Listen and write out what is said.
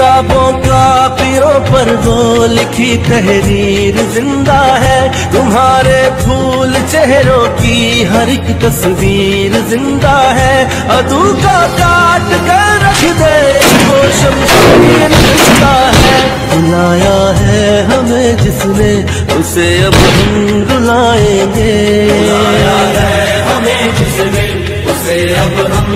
किताबों का पीरों पर वो लिखी तहरीर ज़िंदा है। तुम्हारे फूल चेहरों की हर एक तस्वीर ज़िंदा है। अदू का काट कर रख दे, वो शमशीर ज़िंदा है। बुलाया है हमें जिसने, उसे अब हम रुलाएँगे बुलाया है हमें जिसने, उसे अब हम